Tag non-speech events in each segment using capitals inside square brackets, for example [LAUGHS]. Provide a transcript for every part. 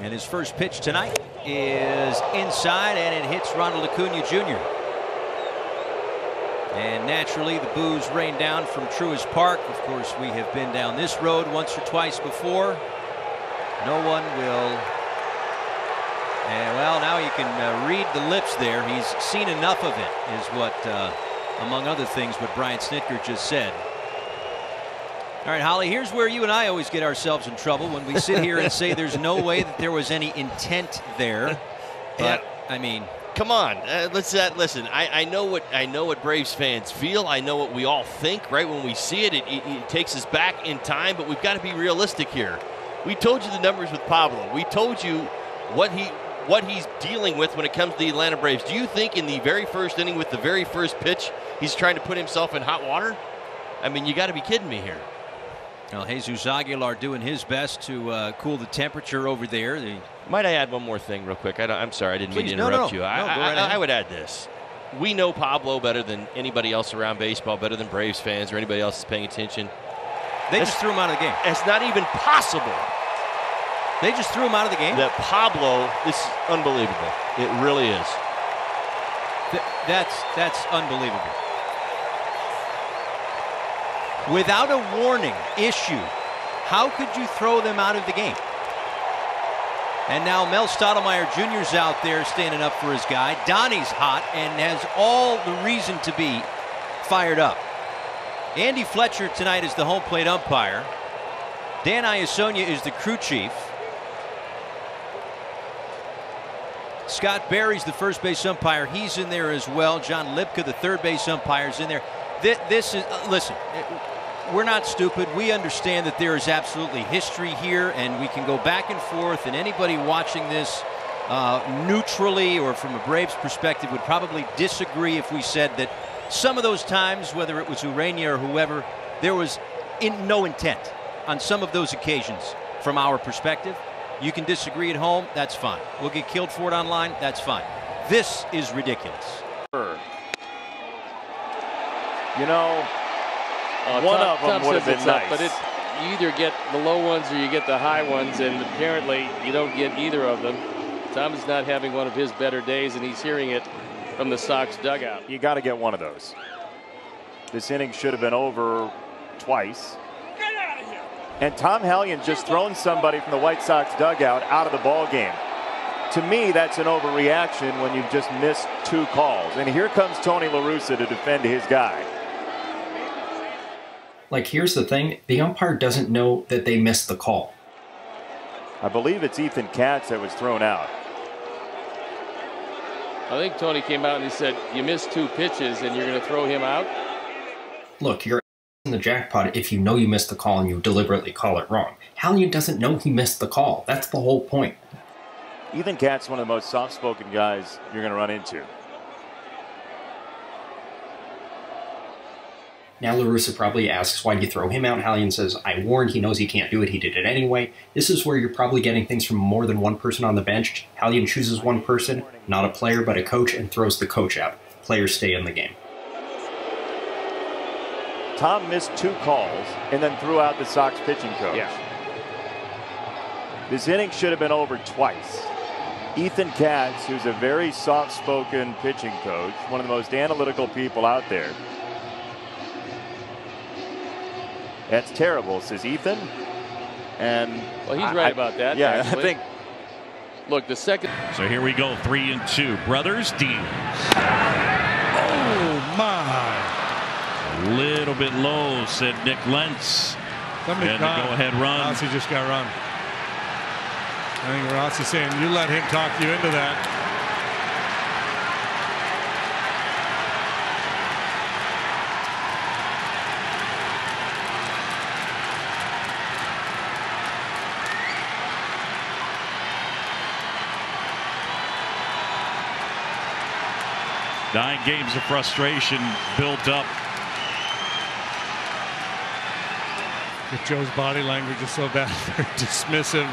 And his first pitch tonight is inside and it hits Ronald Acuna Jr. And naturally the boos rain down from Truist Park. Of course we have been down this road once or twice before. No one will and well, now you can uh, read the lips there. He's seen enough of it, is what, uh, among other things, what Brian Snitker just said. All right, Holly, here's where you and I always get ourselves in trouble when we sit here and say there's no way that there was any intent there. [LAUGHS] But, I mean, come on uh, let's uh, listen I, I, know what I know what Braves fans feel I know what we all think right when we see it it, it it, takes us back in time but we've got to be realistic here we told you the numbers with Pablo we told you what he what he's dealing with when it comes to the Atlanta Braves. Do you think in the very first inning with the very first pitch, he's trying to put himself in hot water? I mean, you got to be kidding me here. Well, Jesus Aguilar doing his best to uh, cool the temperature over there. The Might I add one more thing, real quick? I am sorry, I didn't Please, mean to interrupt no, no, you. I, no, right I, I would add this. We know Pablo better than anybody else around baseball, better than Braves fans or anybody else is paying attention. They it's, just threw him out of the game. It's not even possible they just threw him out of the game? That Pablo is unbelievable. It really is. Th that's that's unbelievable. Without a warning issued, how could you throw them out of the game? And now Mel Stottlemyre Jr. is out there standing up for his guy. Donnie's hot and has all the reason to be fired up. Andy Fletcher tonight is the home plate umpire. Dan Iassogna is the crew chief. Scott Barry's the first base umpire. He's in there as well. John Libka, the third base umpire, is in there. This is, uh, listen, we're not stupid. We understand that there is absolutely history here, and we can go back and forth. And anybody watching this uh, neutrally or from a Braves perspective would probably disagree if we said that some of those times, whether it was Ureña or whoever, there was in no intent on some of those occasions from our perspective. You can disagree at home, that's fine. We'll get killed for it online, that's fine. This is ridiculous. You know, uh, one Tom, of them would have been nice. Up, but it, you either get the low ones or you get the high ones, and apparently you don't get either of them. Tom is not having one of his better days, and he's hearing it from the Sox dugout. You got to get one of those. This inning should have been over twice. And Tom Hallion just thrown somebody from the White Sox dugout out of the ball game. To me, that's an overreaction when you've just missed two calls. And here comes Tony La Russa to defend his guy. Like, here's the thing the umpire doesn't know that they missed the call. I believe it's Ethan Katz that was thrown out. I think Tony came out and he said, You missed two pitches and you're going to throw him out? Look, you're in the jackpot if you know you missed the call and you deliberately call it wrong. Hallion doesn't know he missed the call. That's the whole point. Ethan Katz, one of the most soft-spoken guys you're going to run into. Now La Russa probably asks, why did you throw him out? Hallion says, I warned, he knows he can't do it, he did it anyway. This is where you're probably getting things from more than one person on the bench. Hallion chooses one person, not a player, but a coach, and throws the coach out. Players stay in the game. Tom missed two calls and then threw out the Sox pitching coach. Yeah. This inning should have been over twice. Ethan Katz, who's a very soft-spoken pitching coach, one of the most analytical people out there. That's terrible, says Ethan. And well, he's right I, about that. Yeah, actually. I think. Look, the second. So here we go, three and two. Brothers, deal. Oh my! A little bit low, said Nick Lentz. Somebody and the go-ahead run. Rossi just got run. I think Rossi's saying, you let him talk you into that. Nine games of frustration built up If Joe's body language is so bad, [LAUGHS] they're dismissive.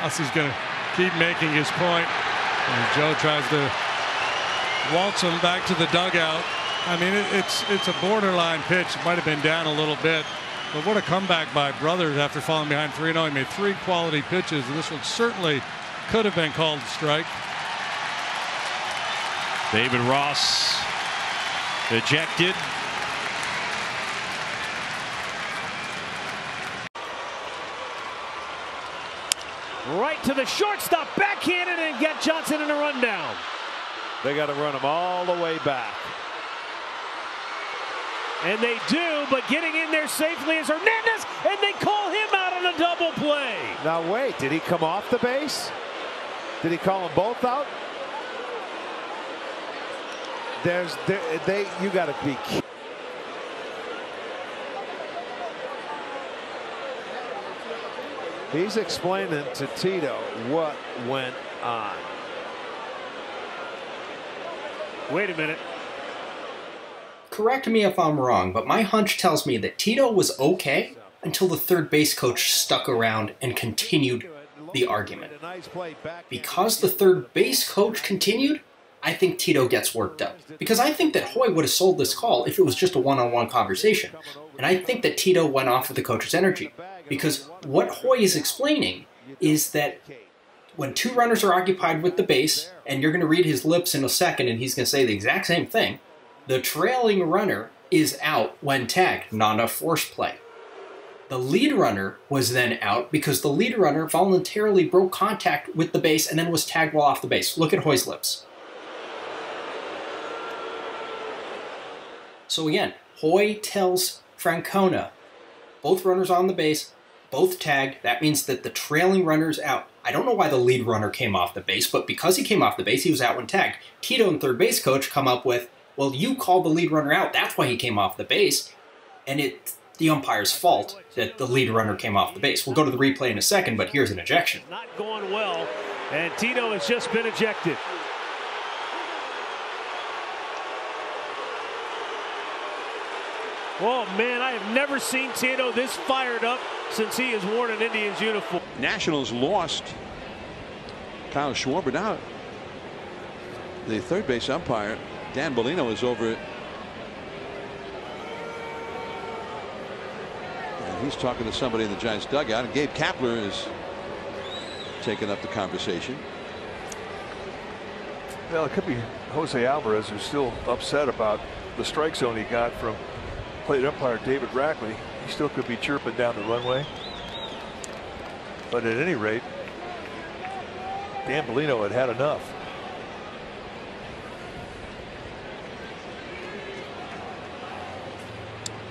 Rossi's going to keep making his point. And Joe tries to waltz him back to the dugout. I mean, it, it's it's a borderline pitch. It might have been down a little bit. But what a comeback by Brothers after falling behind 3 0. He made three quality pitches, and this one certainly could have been called a strike. David Ross ejected. Right to the shortstop, backhanded, and get Johnson in a rundown. They got to run him all the way back. And they do, but getting in there safely is Hernandez, and they call him out on a double play. Now wait, did he come off the base? Did he call them both out? There's there, they you got to be. He's explaining to Tito what went on. Wait a minute. Correct me if I'm wrong, but my hunch tells me that Tito was okay until the third base coach stuck around and continued the argument. Because the third base coach continued, I think Tito gets worked up. Because I think that Hoye would have sold this call if it was just a one on one conversation. And I think that Tito went off with the coach's energy. Because what Hoye is explaining is that when two runners are occupied with the base, and you're going to read his lips in a second and he's going to say the exact same thing, the trailing runner is out when tagged, not a force play. The lead runner was then out because the lead runner voluntarily broke contact with the base and then was tagged while off the base. Look at Hoye's lips. So again, Hoye tells Francona, both runners on the base, both tagged. That means that the trailing runner's out. I don't know why the lead runner came off the base, but because he came off the base, he was out when tagged. Tito and third base coach come up with, well, you called the lead runner out. That's why he came off the base. And it's the umpire's fault that the lead runner came off the base. We'll go to the replay in a second, but here's an ejection. Not going well, and Tito has just been ejected. Oh man, I have never seen Tito this fired up since he has worn an Indians uniform. Nationals lost Kyle Schwarber. Now, the third base umpire, Dan Bellino, is over it. And he's talking to somebody in the Giants dugout, and Gabe Kapler is taking up the conversation. Well, it could be Jose Alvarez who's still upset about the strike zone he got from plate umpire David Rackley. He still could be chirping down the runway. But at any rate, Dan Bellino had had enough.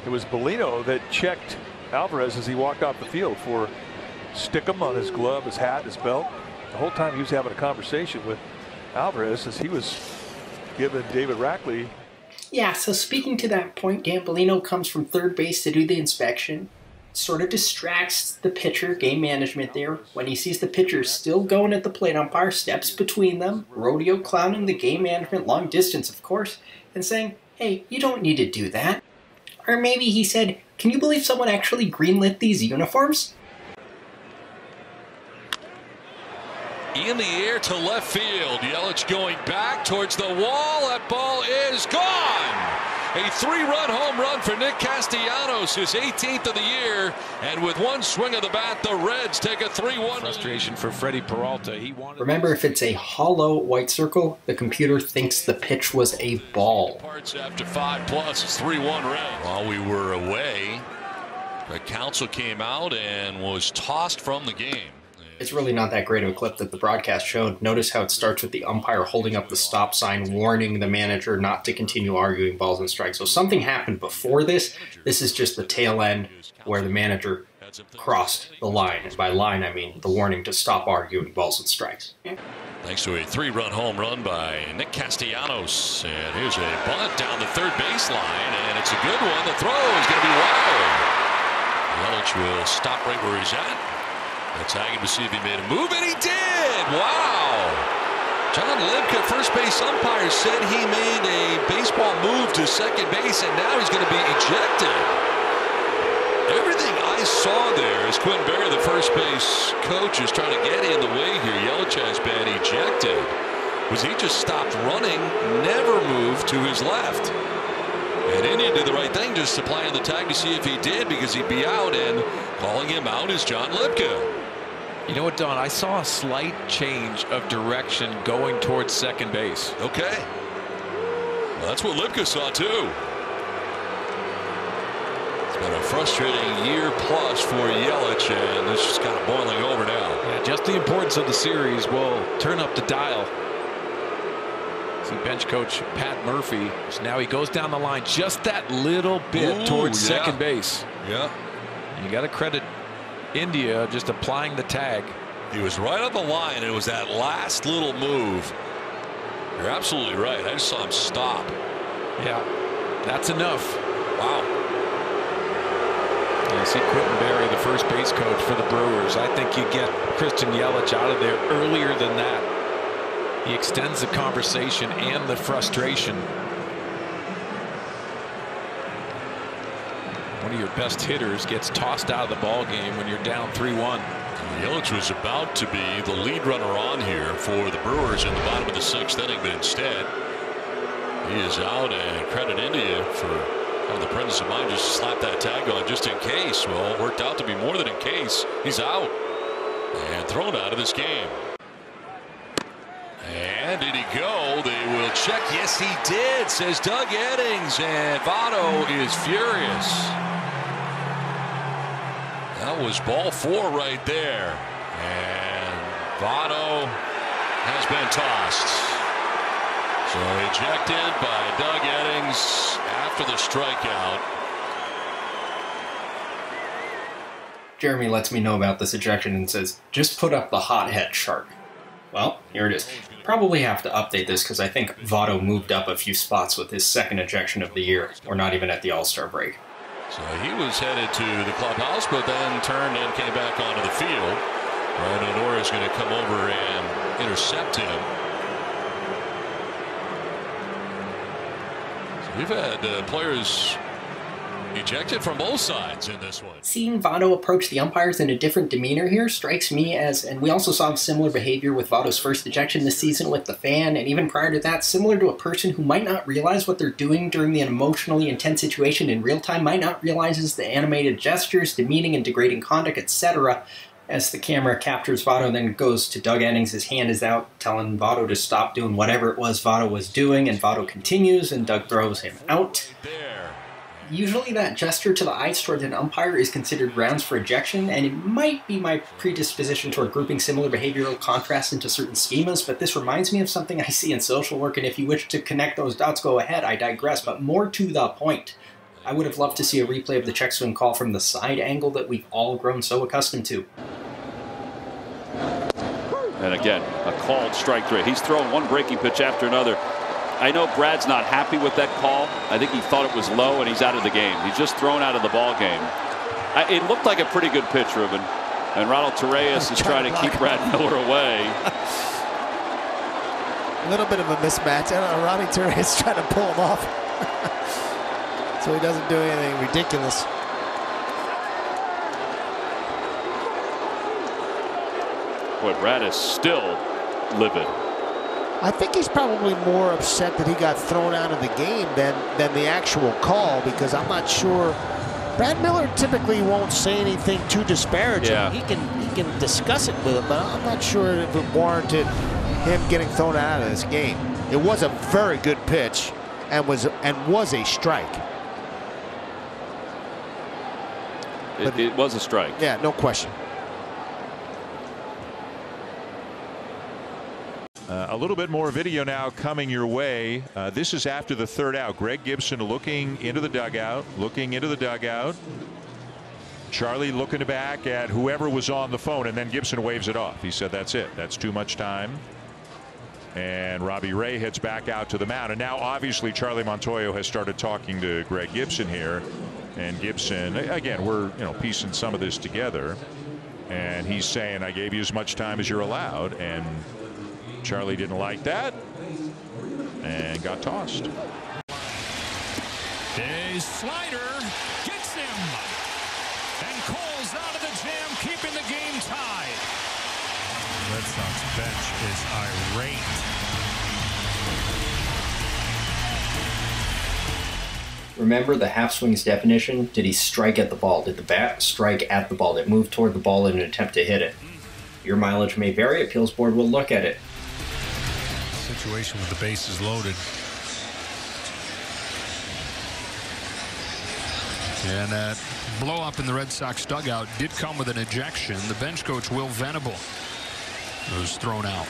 It was Bellino that checked Alvarez as he walked off the field for stickum on his glove, his hat, his belt. The whole time he was having a conversation with Alvarez as he was giving David Rackley yeah, so speaking to that point, Dan Bellino comes from third base to do the inspection. Sort of distracts the pitcher, game management there. When he sees the pitcher still going at the plate umpire, steps between them, rodeo clowning the game management long distance, of course, and saying, hey, you don't need to do that. Or maybe he said, can you believe someone actually greenlit these uniforms? in the air to left field. Yelich going back towards the wall. That ball is gone. A three-run home run for Nick Castellanos, his 18th of the year, and with one swing of the bat, the Reds take a 3-1. Frustration for Freddy Peralta. He wanted. Remember, if it's a hollow white circle, the computer thinks the pitch was a ball. Parts after five plus, it's 3-1 Reds. While we were away, the Counsell came out and was tossed from the game. It's really not that great of a clip that the broadcast showed. Notice how it starts with the umpire holding up the stop sign, warning the manager not to continue arguing balls and strikes. So something happened before this. This is just the tail end where the manager crossed the line. And by line, I mean the warning to stop arguing balls and strikes. Thanks to a three-run home run by Nick Castellanos. And here's a bunt down the third baseline, and it's a good one. The throw is going to be wild. Yelich will stop right where he's at. Attacking to see if he made a move, and he did! Wow! John Libka, first base umpire, said he made a baseball move to second base, and now he's going to be ejected. Everything I saw there is Quinn Berry, the first base coach, is trying to get in the way here. Yelich has been ejected. Was he just stopped running, never moved to his left. And India did the right thing, just supplying the tag to see if he did because he'd be out. And calling him out is John Libka. You know what, Don? I saw a slight change of direction going towards second base. Okay. Well, that's what Libka saw too. It's been a frustrating year plus for Yelich, and it's just kind of boiling over now. Yeah, just the importance of the series will turn up the dial. See bench coach Pat Murphy. So now he goes down the line just that little bit Ooh, towards yeah. second base. Yeah. You got to credit India just applying the tag. He was right on the line. It was that last little move. You're absolutely right. I just saw him stop. Yeah, that's enough. Wow. You see Quintin Berry, the first base coach for the Brewers. I think you get Christian Yelich out of there earlier than that. He extends the conversation and the frustration. Of your best hitters gets tossed out of the ball game when you're down 3-1. Yelich was about to be the lead runner on here for the Brewers in the bottom of the sixth inning, but instead he is out and credit India for having the presence of mind just to slap that tag on just in case. Well, it worked out to be more than in case. He's out and thrown out of this game. And did he go? They will check. Yes, he did, says Doug Eddings. And Votto is furious. That was ball four right there. And Votto has been tossed. So ejected by Doug Eddings after the strikeout. Jeremy lets me know about this ejection and says, just put up the hothead chart. Well, here it is. Probably have to update this because I think Votto moved up a few spots with his second ejection of the year. We're not even at the All-Star break. So he was headed to the clubhouse, but then turned and came back onto the field. Ryan Honora is going to come over and intercept him. So we've had uh, players ejected from both sides in this one. Seeing Votto approach the umpires in a different demeanor here strikes me as, and we also saw similar behavior with Votto's first ejection this season with the fan, and even prior to that, similar to a person who might not realize what they're doing during the emotionally intense situation in real time, might not realize the animated gestures, demeaning and degrading conduct, etc. As the camera captures Votto, then goes to Doug Eddings, his hand is out, telling Votto to stop doing whatever it was Votto was doing, and Votto continues, and Doug throws him out. Usually that gesture to the eyes towards an umpire is considered grounds for ejection, and it might be my predisposition toward grouping similar behavioral contrasts into certain schemas, but this reminds me of something I see in social work, and if you wish to connect those dots, go ahead, I digress, but more to the point. I would have loved to see a replay of the check swing call from the side angle that we've all grown so accustomed to. And again, a called strike three. He's throwing one breaking pitch after another. I know Brad's not happy with that call. I think he thought it was low, and he's out of the game. He's just thrown out of the ball game. I, it looked like a pretty good pitch, Ruben. And Ronald Torreyes is trying to keep Brad [LAUGHS] Miller away. [LAUGHS] A little bit of a mismatch. I don't know, Ronnie Torrey is trying to pull him off. [LAUGHS] so he doesn't do anything ridiculous. Boy, Brad is still livid. I think he's probably more upset that he got thrown out of the game than than the actual call because I'm not sure. Brad Miller typically won't say anything too disparaging. Yeah. He can he can discuss it with him, but I'm not sure if it warranted him getting thrown out of this game. It was a very good pitch, and was and was a strike. It, it was a strike. Yeah, no question. Uh, a little bit more video now coming your way. Uh, this is after the third out. Greg Gibson looking into the dugout, looking into the dugout. Charlie looking back at whoever was on the phone, and then Gibson waves it off. He said, That's it. That's too much time. And Robbie Ray heads back out to the mound. And now, obviously, Charlie Montoyo has started talking to Greg Gibson here. And Gibson, again, we're you know piecing some of this together. And he's saying, I gave you as much time as you're allowed. And Charlie didn't like that and got tossed. A slider gets him. And Cole's out of the jam, keeping the game tied. Red Sox bench is irate. Remember the half swing's definition? Did he strike at the ball? Did the bat strike at the ball? Did it move toward the ball in an attempt to hit it? Your mileage may vary. Appeals board will look at it. Situation with the bases loaded. And that blow up in the Red Sox dugout did come with an ejection. The bench coach, Will Venable, was thrown out.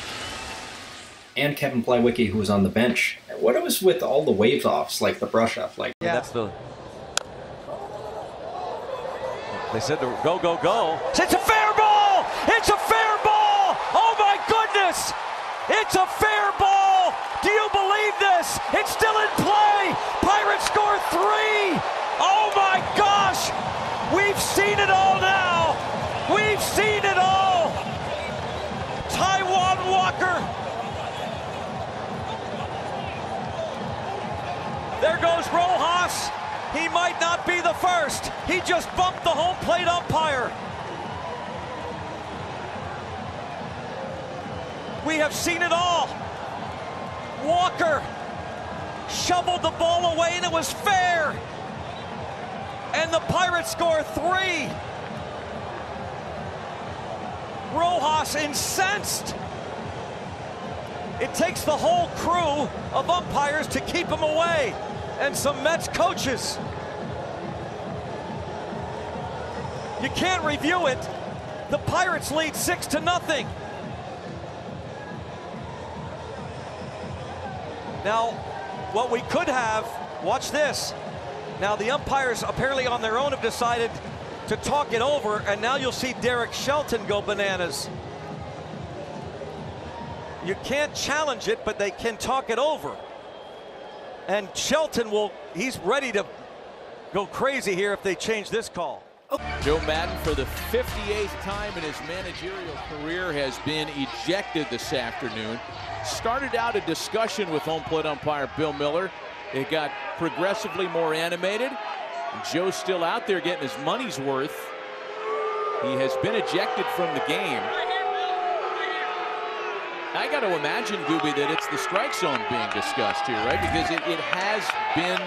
And Kevin Plawecki, who was on the bench. What it was with all the wave offs, like the brush up? Like yeah. that's the. They said to go, go, go. It's a fair ball! It's a fair ball! Oh my goodness! It's a fair ball! Do you believe this? It's still in play! Pirates score three! Oh my gosh! We've seen it all now! We've seen it all! Taijuan Walker! There goes Rojas. He might not be the first. He just bumped the home plate umpire. We have seen it all. Walker shoveled the ball away and it was fair. And the Pirates score three. Rojas incensed. It takes the whole crew of umpires to keep him away and some Mets coaches. You can't review it. The Pirates lead six to nothing. Now, what we could have, watch this. Now, the umpires apparently on their own have decided to talk it over, and now you'll see Derek Shelton go bananas. You can't challenge it, but they can talk it over. And Shelton will, he's ready to go crazy here if they change this call. Joe Maddon, for the 58th time in his managerial career, has been ejected this afternoon. Started out a discussion with home plate umpire Bill Miller. It got progressively more animated. Joe's still out there getting his money's worth. He has been ejected from the game. I got to imagine, Gooby, that it's the strike zone being discussed here, right? Because it, it has been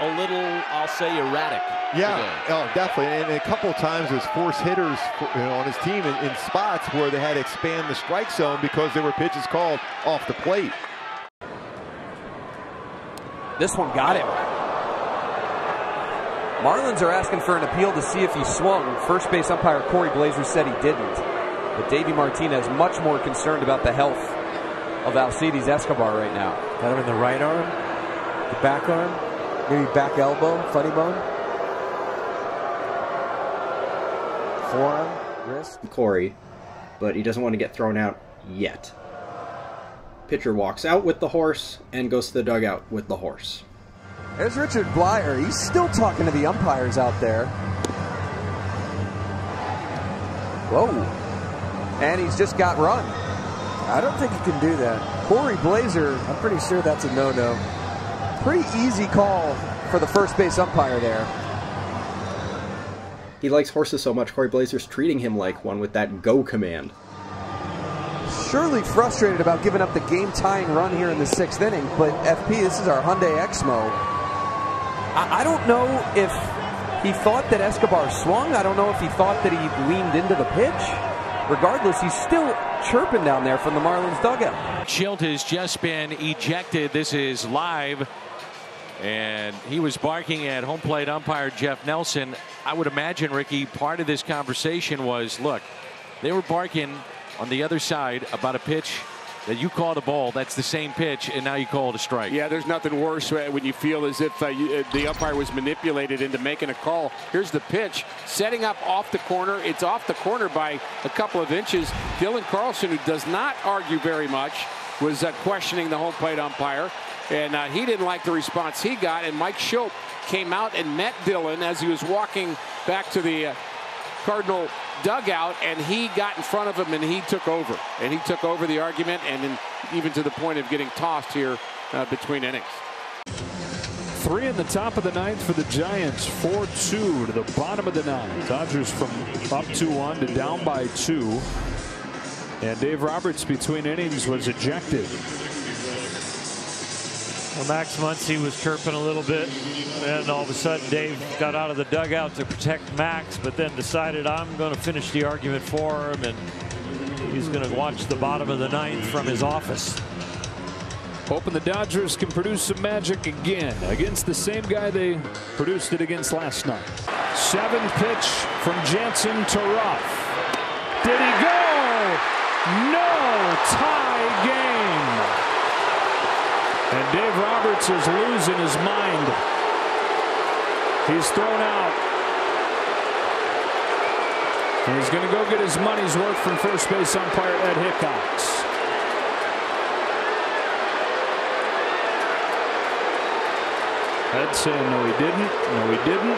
a little, I'll say, erratic. Yeah, today. oh, definitely. And a couple of times there's forced hitters you know, on his team in, in spots where they had to expand the strike zone because there were pitches called off the plate. This one got him. Marlins are asking for an appeal to see if he swung. First base umpire Cory Blaser said he didn't. But Davey Martinez much more concerned about the health of Alcides Escobar right now. Got him in the right arm, the back arm, maybe back elbow, funny bone. Forearm, wrist. Corey, but he doesn't want to get thrown out yet. Pitcher walks out with the horse and goes to the dugout with the horse. There's Richard Bleier. He's still talking to the umpires out there. Whoa. And he's just got run. I don't think he can do that. Cory Blaser, I'm pretty sure that's a no-no. Pretty easy call for the first base umpire there. He likes horses so much, Cory Blaser's treating him like one with that go command. Surely frustrated about giving up the game-tying run here in the sixth inning, but FP, this is our Hyundai Exmo. I, I don't know if he thought that Escobar swung. I don't know if he thought that he leaned into the pitch. Regardless, he's still chirping down there from the Marlins dugout. Shildt has just been ejected. This is live. And he was barking at home plate umpire Jeff Nelson. I would imagine, Ricky, part of this conversation was look, they were barking on the other side about a pitch that you called a ball. That's the same pitch, and now you call it a strike. Yeah, there's nothing worse when you feel as if uh, you, uh, the umpire was manipulated into making a call. Here's the pitch, setting up off the corner. It's off the corner by a couple of inches. Dylan Carlson, who does not argue very much, was uh, questioning the home plate umpire, and uh, he didn't like the response he got. And Mike Schopp came out and met Dylan as he was walking back to the uh, Cardinal dugout, and he got in front of him and he took over. And he took over the argument, and then even to the point of getting tossed here uh, between innings. Three in the top of the ninth for the Giants. 4-2 to the bottom of the ninth. Dodgers from up 2-1 to down by two. And Dave Roberts between innings was ejected. Well, Max Muncy was chirping a little bit, and all of a sudden Dave got out of the dugout to protect Max, but then decided I'm going to finish the argument for him, and he's going to watch the bottom of the ninth from his office. Hoping the Dodgers can produce some magic again against the same guy they produced it against last night. Seventh pitch from Jansen to Ruf. Did he go? No tie game. And Dave Roberts is losing his mind. He's thrown out. And he's going to go get his money's worth from first base umpire Ed Hickox. Ed saying no he didn't, no he didn't.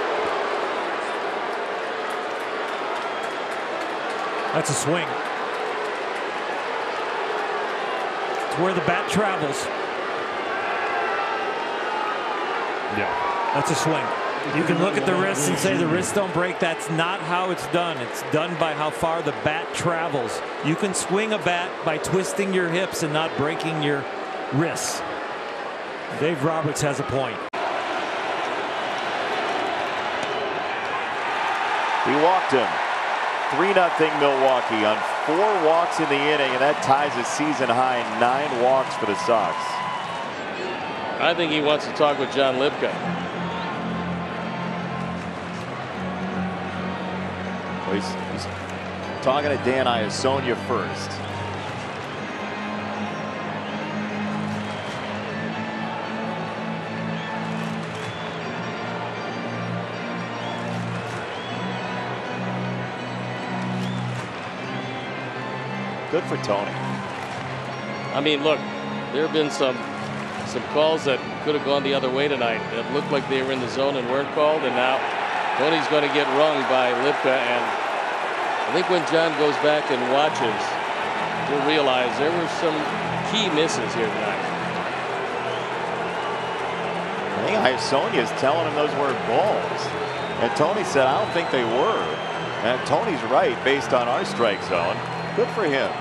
That's a swing. It's where the bat travels. Yeah. That's a swing. You can look at the wrists and say the wrists don't break. That's not how it's done. It's done by how far the bat travels. You can swing a bat by twisting your hips and not breaking your wrists. Dave Roberts has a point. He walked him. 3 0 Milwaukee on four walks in the inning, and that ties a season high nine walks for the Sox. I think he wants to talk with John Libka. Well, he's, he's talking to Dan Iassogna first. Good for Tony. I mean, look, there have been some some calls that could have gone the other way tonight. It looked like they were in the zone and weren't called, and now Tony's going to get rung by Libka. And I think when John goes back and watches, he'll realize there were some key misses here tonight. I think Iassogna is telling him those were balls. And Tony said, I don't think they were. And Tony's right based on our strike zone. Good for him.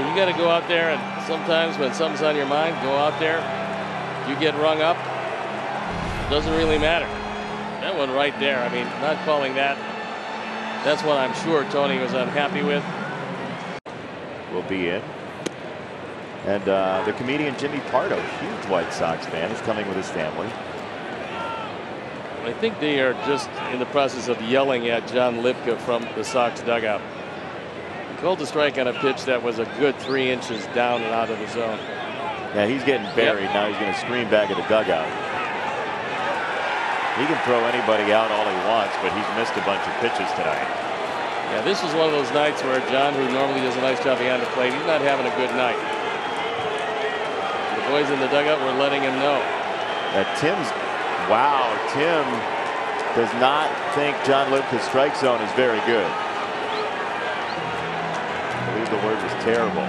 And you got to go out there and sometimes when something's on your mind, go out there. You get rung up. Doesn't really matter. That one right there. I mean, not calling that. That's what I'm sure Tony was unhappy with. Will be in. And uh, the comedian Jimmy Pardo, huge White Sox fan, is coming with his family. I think they are just in the process of yelling at John Libka from the Sox dugout. Called a strike on a pitch that was a good three inches down and out of the zone. Yeah, he's getting buried. Yep. Now he's going to scream back at the dugout. He can throw anybody out all he wants, but he's missed a bunch of pitches tonight. Yeah, this is one of those nights where John, who normally does a nice job behind the plate, he's not having a good night. The boys in the dugout were letting him know. That Tim's, wow, Tim does not think John Libka's strike zone is very good. The word was terrible.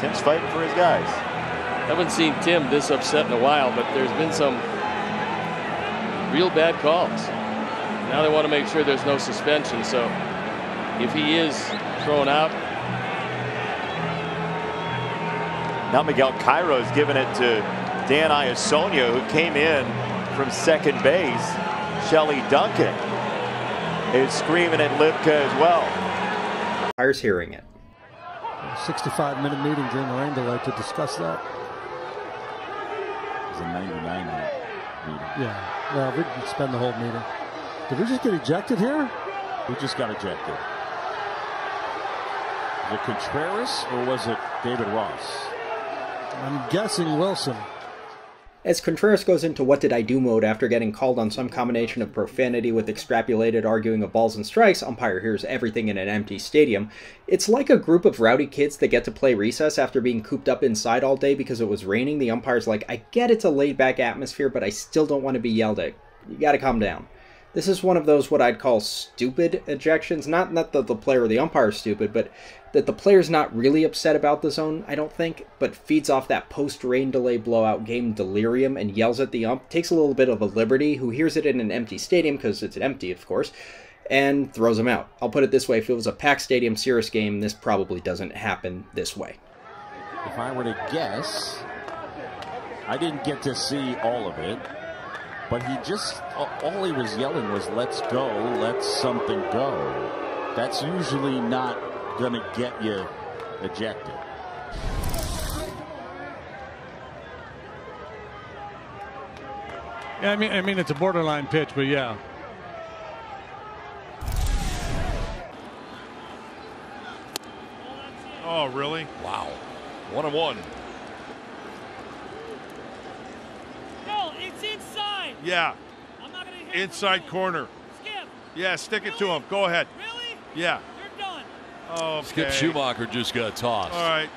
Tim's fighting for his guys. Haven't seen Tim this upset in a while, but there's been some real bad calls. Now they want to make sure there's no suspension. So if he is thrown out. Now Miguel Cairo's giving it to Dan Iassogna, who came in from second base. Shelley Duncan is screaming at Libka as well. Umpires hearing it. 65 minute meeting during the rain delay to discuss that. It was a 99 minute meeting. Yeah, well, we didn't spend the whole meeting. Did we just get ejected here? We just got ejected. Was it Contreras or was it David Ross? I'm guessing Willson. As Contreras goes into what did I do mode after getting called on some combination of profanity with extrapolated arguing of balls and strikes, umpire hears everything in an empty stadium. It's like a group of rowdy kids that get to play recess after being cooped up inside all day because it was raining. The umpire's like, I get it's a laid back atmosphere, but I still don't want to be yelled at. You gotta calm down. This is one of those what I'd call stupid ejections. Not that the, player or the umpire is stupid, but that the player's not really upset about the zone, I don't think, but feeds off that post-rain delay blowout game delirium and yells at the ump, takes a little bit of a liberty, who hears it in an empty stadium, because it's empty, of course, and throws him out. I'll put it this way if it was a packed stadium Cirrus game, this probably doesn't happen this way. If I were to guess, I didn't get to see all of it, but he just, all he was yelling was, let's go, let something go. That's usually not going to get you ejected. Yeah, I mean, I mean, it's a borderline pitch, but yeah. Oh, really? Wow. One and one. No, it's inside. Yeah. I'm not gonna hit Inside corner. Skip. Yeah, stick it to him. Go ahead. Really? Yeah. You're done. Okay. Skip Schumaker just got tossed. All right.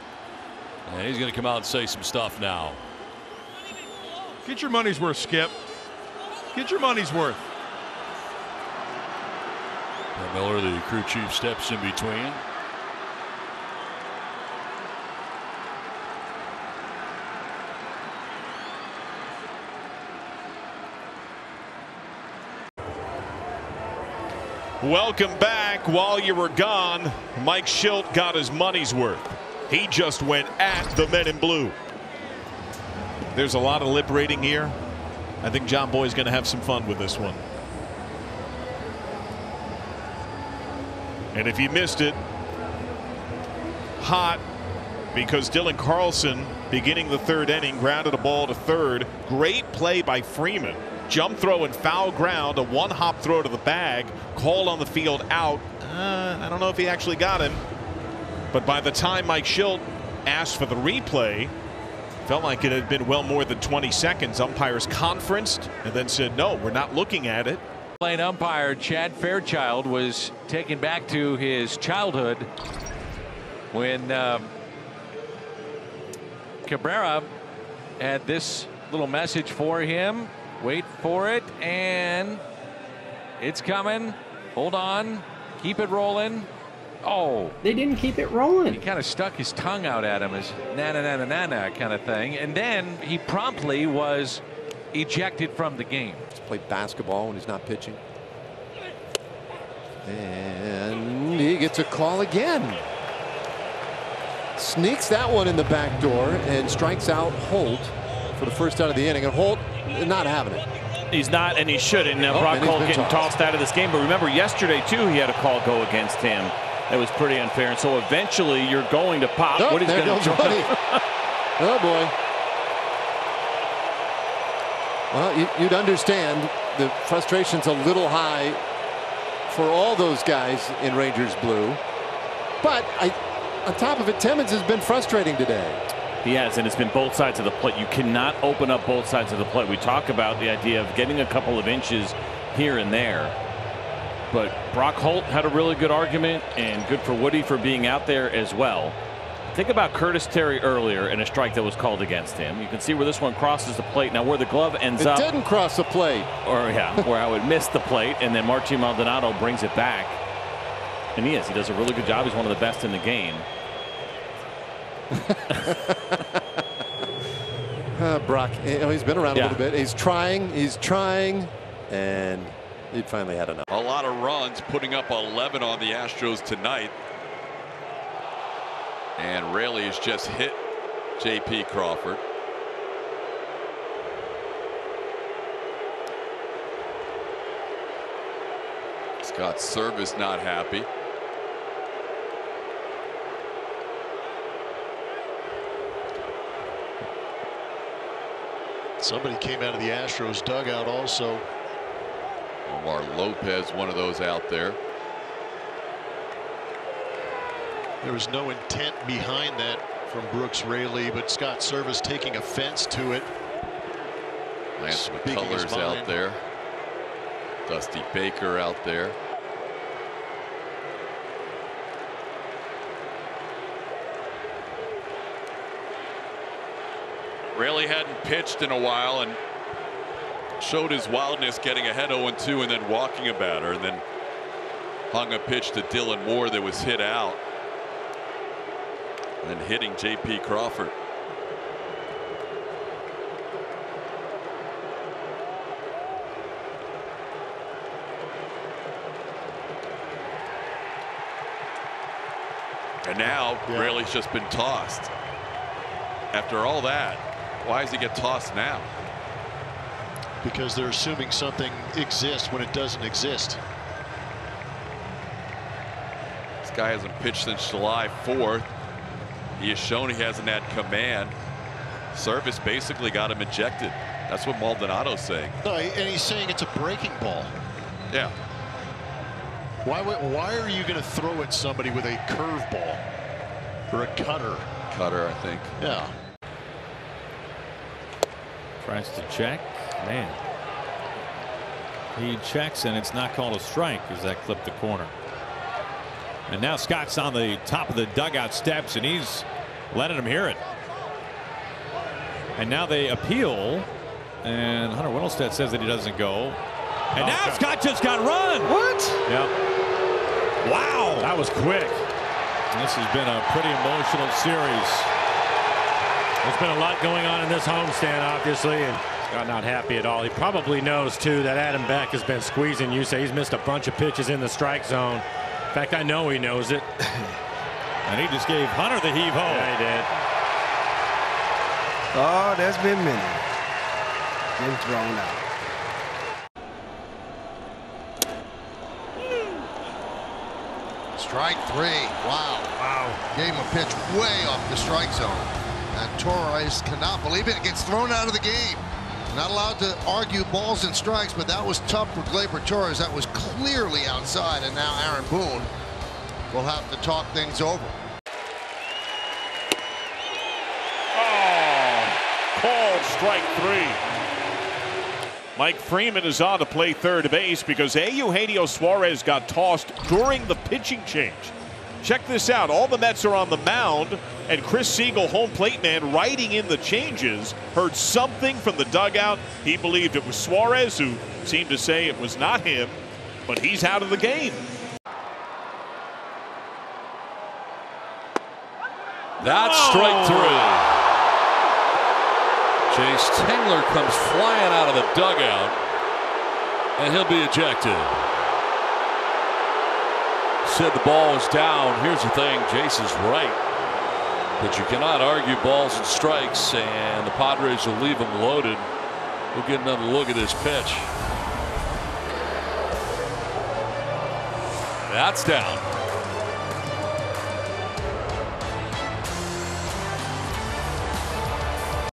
And he's going to come out and say some stuff now. Get your money's worth, Skip. Get your money's worth. And Miller, the crew chief, steps in between. Welcome back. While you were gone, Mike Shildt got his money's worth. He just went at the men in blue. There's a lot of lip reading here. I think John Boy's going to have some fun with this one. And if you missed it, hot because Dylan Carlson, beginning the third inning, grounded a ball to third. Great play by Freeman. Jump throw and foul ground, a one hop throw to the bag, called on the field out. Uh, I don't know if he actually got him. But by the time Mike Shildt asked for the replay, felt like it had been well more than 20 seconds. Umpires conferenced and then said, no, we're not looking at it. Lane umpire Chad Fairchild was taken back to his childhood when um, Cabrera had this little message for him. Wait for it, and it's coming. Hold on. Keep it rolling. Oh. They didn't keep it rolling. He kind of stuck his tongue out at him as na na na na na na kind of thing. And then he promptly was ejected from the game. He's played basketball when he's not pitching. And he gets a call again. Sneaks that one in the back door and strikes out Holt for the first out of the inning. And Holt not having it. He's not, and he shouldn't. Now, Oh, Brock Holt getting tossed. tossed out of this game. But remember, yesterday, too, he had a call go against him. That was pretty unfair. And so eventually, you're going to pop. Oh, what he's going to. Oh boy. Well, you, you'd understand the frustration's a little high for all those guys in Rangers blue. But I, on top of it, Timmons has been frustrating today. He has, and it's been both sides of the plate. You cannot open up both sides of the plate. We talk about the idea of getting a couple of inches here and there. But Brock Holt had a really good argument, and good for Woody for being out there as well. Think about Curtis Terry earlier in a strike that was called against him. You can see where this one crosses the plate. Now, where the glove ends It up. didn't cross the plate. Or, yeah, [LAUGHS] where I would miss the plate, and then Martin Maldonado brings it back. And he is. He does a really good job. He's one of the best in the game. Uh, Brock, you know, he's been around Yeah. a little bit. He's trying, he's trying, and he finally had enough. A lot of runs, putting up 11 on the Astros tonight. And Raley has just hit J.P. Crawford. Scott Servais not happy. Somebody came out of the Astros dugout also. Omar Lopez, one of those out there. There was no intent behind that from Brooks Raley, but Scott Servais taking offense to it. Lance Speaking McCullers out there. Dusty Baker out there. pitched in a while and showed his wildness getting ahead 0-2 and then walking a batter and then hung a pitch to Dylan Moore that was hit out and hitting J.P. Crawford. And now, yeah. Brayley's just been tossed. After all that, why does he get tossed now? Because they're assuming something exists when it doesn't exist. This guy hasn't pitched since July 4th. He has shown he hasn't had command. Servais basically got him ejected. That's what Maldonado's saying. No, and he's saying it's a breaking ball. Yeah. Why, why are you going to throw at somebody with a curveball or a cutter? Cutter, I think. Yeah. Tries to check. Man. He checks and it's not called a strike as that clipped the corner. And now Scott's on the top of the dugout steps and he's letting him hear it. And now they appeal and Hunter Wendelstedt says that he doesn't go. And now Scott just got run. What? Yep. Wow. That was quick. This has been a pretty emotional series. There's been a lot going on in this homestand, obviously, and Scott not happy at all. He probably knows, too, that Adam Beck has been squeezing you. Say he's missed a bunch of pitches in the strike zone. In fact, I know he knows it. [LAUGHS] and he just gave Hunter the heave ho. Yeah, he did. Oh, there's been many. Been thrown out. Strike three. Wow. Wow. Gave him a pitch way off the strike zone. And Torres cannot believe it. It gets thrown out of the game. Not allowed to argue balls and strikes, but that was tough for Gleyber Torres. That was clearly outside, and now Aaron Boone will have to talk things over. Oh, called strike three. Mike Freeman is on to play third base because A. Eugenio Suarez got tossed during the pitching change. Check this out. All the Mets are on the mound, and Chris Segal, home plate man, writing in the changes, heard something from the dugout. He believed it was Suarez, who seemed to say it was not him, but he's out of the game. That's oh. strike three. Jayce Tingler comes flying out of the dugout, and he'll be ejected. Said the ball was down. Here's the thing, Jayce is right. That you cannot argue balls and strikes, and the Padres will leave them loaded. We'll get another look at this pitch. That's down.